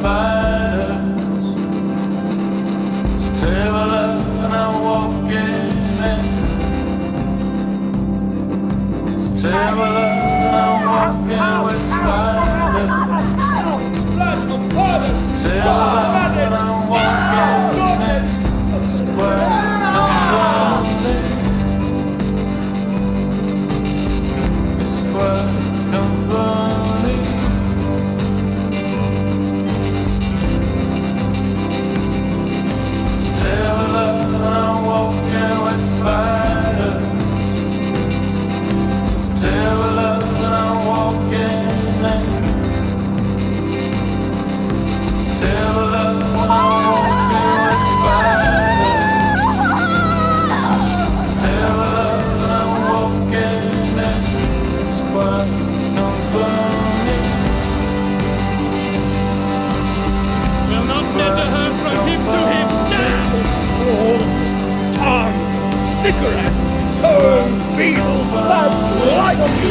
spiders. So and I'm walking in. And I'm walking with spiders. Beatles, that's right.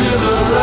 to the.